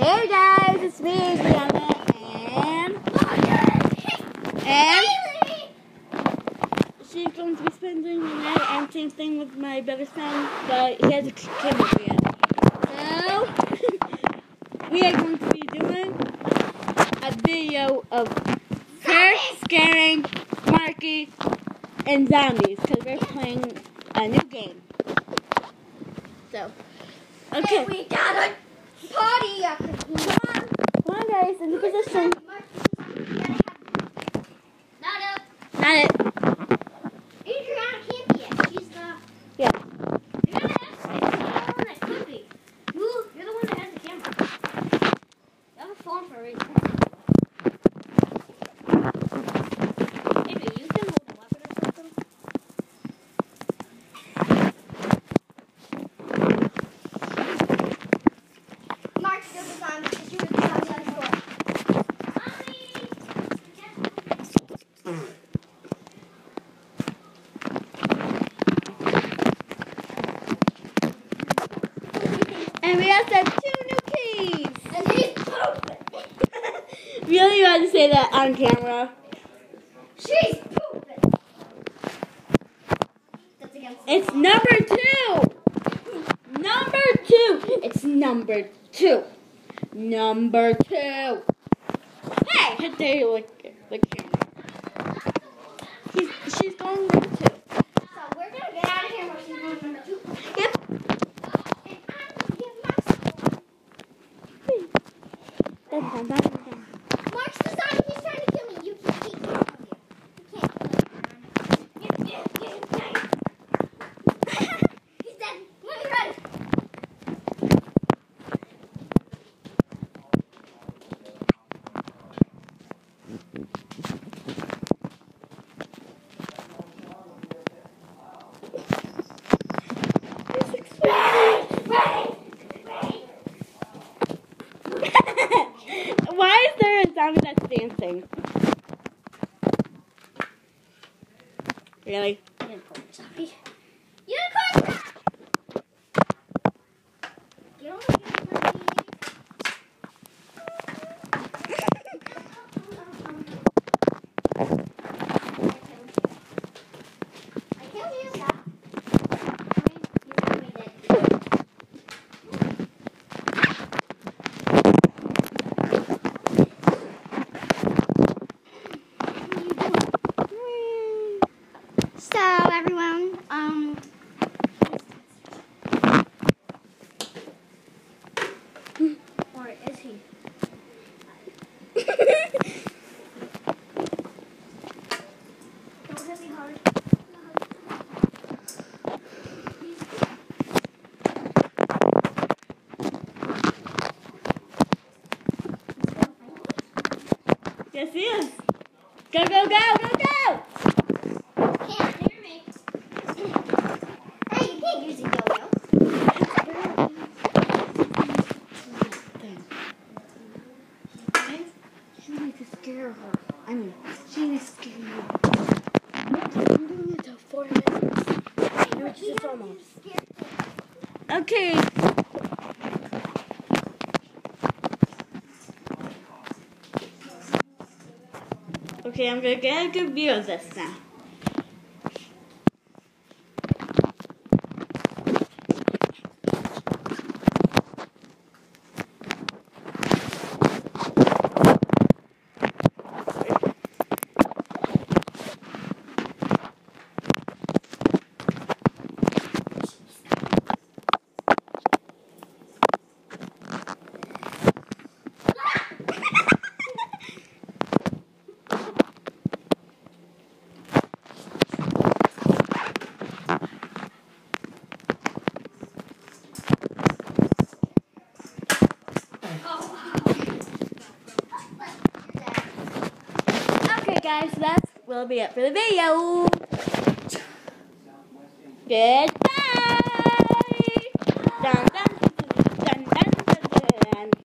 Hey guys, it's me, Adriana, and and she's going to be spending the night and same thing with my best friend, but he hasn't came over yet. So we are going to be doing a video of her scaring Marky and zombies because we're playing a new game. So okay, we got a party. come on, come on guys, position. Not up. Not it. Adriana can't be it. She's the. Yeah. You're the one that could be. You, you're the one that has the camera. You have a phone for a reason. Maybe you can hold a weapon or something. Mark, go to zombie. Just shoot the zombie on the door. And we also have two new keys. And he's pooping. Had to say that on camera. She's pooping. That's against the It's number two. Number two. It's number two. Number two. Hey, how dare you look at the camera? He's, she's going number two. So we're gonna get out of here she's going number two. Yep. And I'm gonna get my Dun, dun, dun, dun, dun. Mark's the zombie. He's trying to kill me. You can't keep him from you. You can't. Get, get, get him dead. He's dead. When he's ready. He's exploding. Ready. Ready. Why is there a zombie that's dancing? Really? Unicorn zombie. Unicorn zombie. Get over here, buddy. I killed you. Stop. He's gonna be dead. So everyone, um, or is he? Yes, he is. Go, go, go, go, go! Can't hear me. hey, you can't use a yo-yo. You need to scare She. I'm doing it four minutes. Okay. Okay, I'm gonna get a good view of this now. guys, that will be it for the video. Goodbye! Dun, dun.